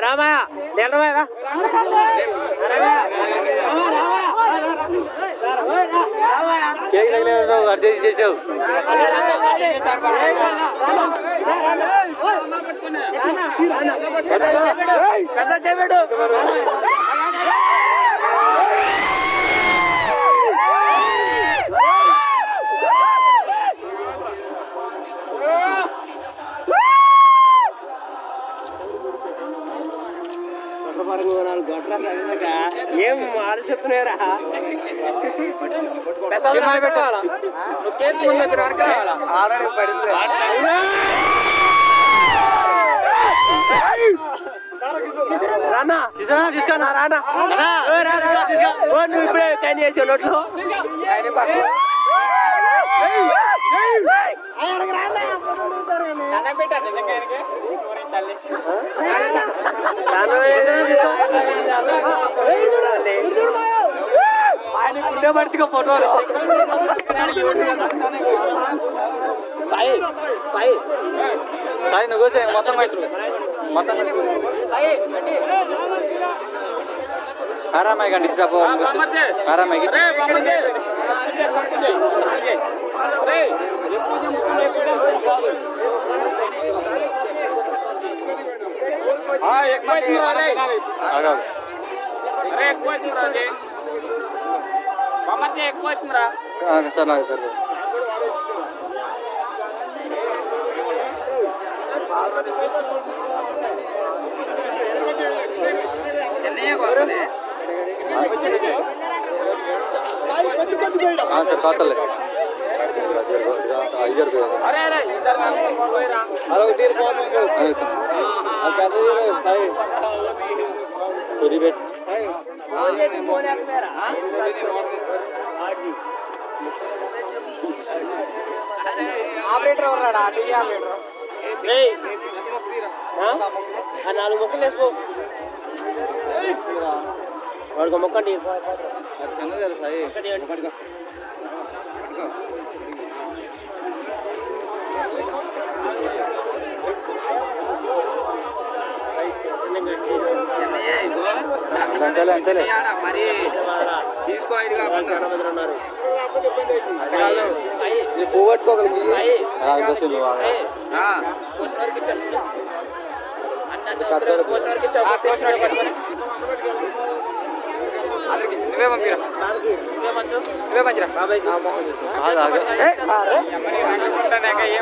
Ramayya cake తగిలేదు adjust చేసావు ఏం already పడింది రానా తీసుకున్నా రానా ఓ రా, రా, రా. ఓ, నువ్వు ఇప్పుడే టైం చేసావు నోట్లో ఆయన పడుతుగా ఫోటోలు Sae. Sae. Sae nunggu sih motor Mas. Motor. Sae, gede. Haram ae gandhi sapa nunggu sih. हाँ सर कातल है। इधर को अरे अरे इधर ना मोबाइल रा अरे इधर कौन है अब क्या दे रहे हो? भाई। पूरी बैठ भाई हाँ। ये भी मोने है मेरा। हाँ? आडी ऑपरेटर और राडा आडी ऑपरेटर ఆ? నాలుగు మొక్కలు వేసుకో. వాడికి మొక్క గంటలే అంతలే. మరి తీసుకో ये फोवर्ड को कर लीजिए हाँ इधर से लो आ गया हाँ कोसनर के चल अन्ना तो कोसनर के चौक पे स्टार्ट कर आदर के वे मंदिर वे मंचो वे मंदिर बाबा जी हाँ आ गए ए आ रहे हमारे ना का ये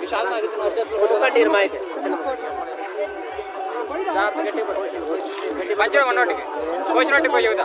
विशाल मागे चल और चल फ़ोटो का ढेर माइक जा पकड़े पकड़े बच्चे मनोटिके कोसनर टिपो योदा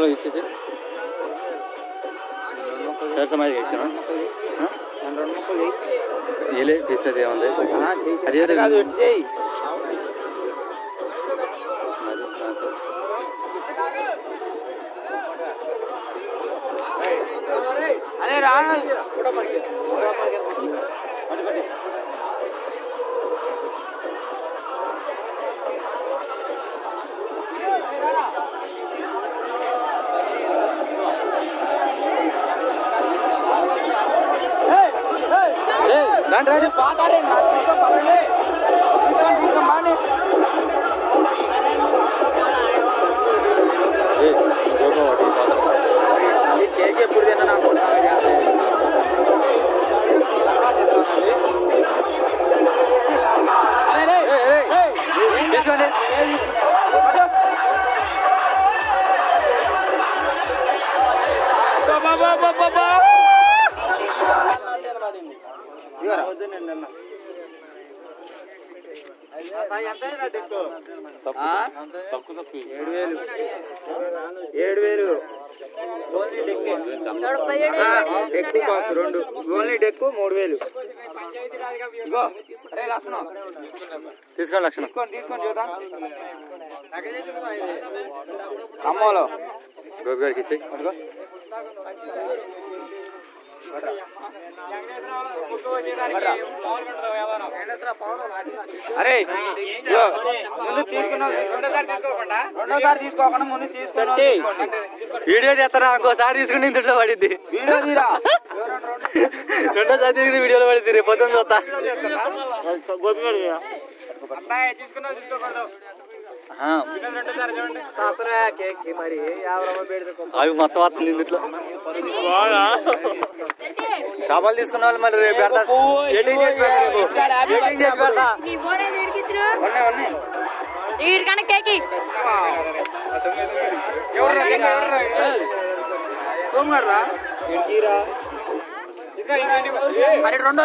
మొక్కలు ఇచ్చేసి సమాజం ఇచ్చాను ఏలే పీస్ అది ఏముంది అది. అది, రానా. రండి రండి పాతారే ఏడు వేలు బాక్స్ రెండు. ఓన్లీ డెక్కు మూడు వేలు లక్షణం? తీసుకోండి లక్షణం. తీసుకొని తీసుకొని చూద్దాం. అమ్మోలో. ఇచ్చేయి. అరే ముందు తీసుకున్నావు. రెండోసారి తీసుకోకుండా? ముందు తీసుకుంటే వీడియో చేస్తారా ఇంకోసారి తీసుకుని ఇందులో పడింది. వీడియో తీరా? రెండోసారి తీసుకుని వీడియోలో పడింది రేపు పొద్దున్న చూస్తా. తీసుకున్నావు తీసుకోకుండా అవి మొత్తం వస్తుంది ఇందులో చేపలు తీసుకున్న వాళ్ళు మరి రేపు పెడతా. ఎడిటింగ్ చేసి పెడతా రేపు. ఎడిటింగ్ చేసి పెడతా. నీ ఫోన్ ఏది ఇడికిచ్చిన ఉన్నాయి ఉన్నాయి. ఈడు కన్నా కేకి? సోమవారం రా. ఎడికిరా అరే రెండో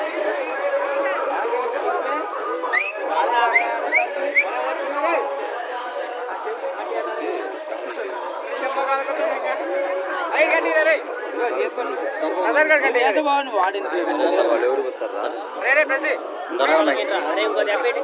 వాడింది రే రే ప్రతి ధర ఉన్నాయి ధర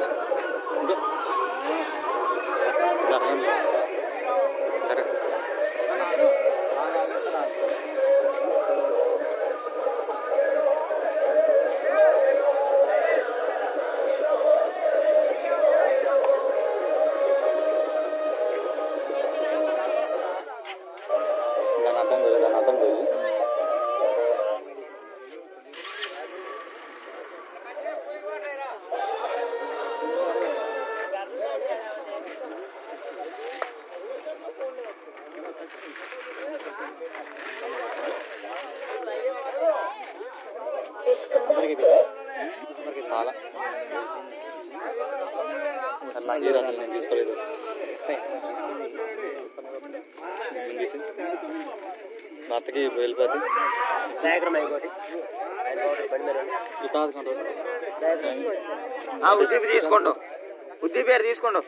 మా అత్తకి. ఆ ఉద్దీపి తీసుకోండు ఉద్దీ పేరు తీసుకోండు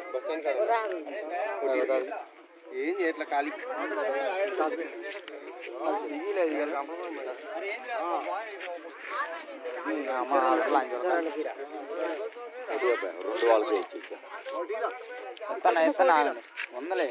ఏం చేయట్లే ఖాళీ రెండు వాళ్ళకి వందలే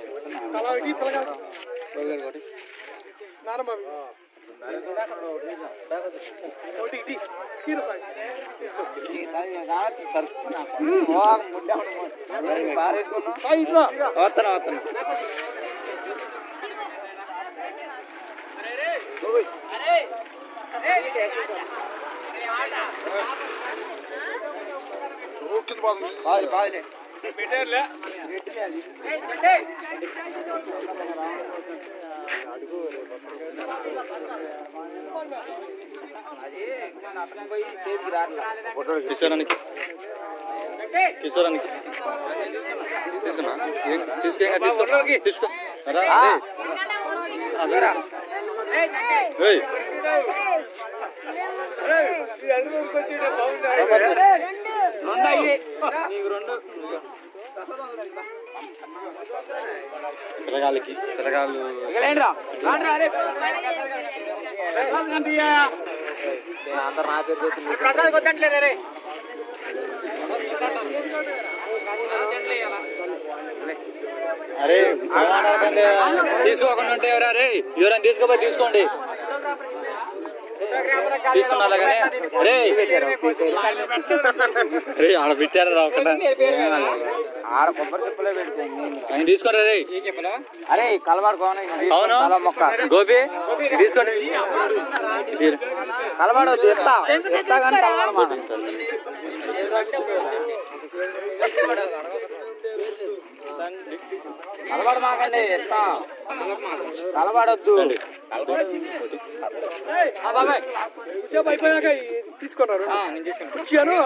వస్తాను వస్తాను పాదులే పాదులే అది మన అతను పోయి చేతికి రాట్లా కిషోరానికి కిషోరానికి తీసుకున్నా ఏం- తీసుకో ఇంకా తీసుకో తీసుకో రా, ఏయ్. అసలు రా. ఏయ్. రెండు అయ్యి నీకు రెండు పిల్లగాళ్ళకి. పిల్లగాళ్ళు. అరే. తీసుకోకుండా ఉంటే ఎవరా రే ఎవరైనా తీసుకోపోయి తీసుకోండి. తీసుకున్నా కానీ రే. రే ఆడ పెట్టారా రా ఒకట. ఆడ కొబ్బరి చెప్పులే ఆయన తీసుకోరా రే. అరే కలవాడుకోని అవును. గోపి తీసుకోండి. తీరు. కలవాడొద్దు ఎత్తా. ఎత్తా కానీ కలవాడమా కలవాడు మాకండి ఎత్తా. కలవాడొద్దు అయిపోయాక తీసుకున్నారు ఇచ్చాను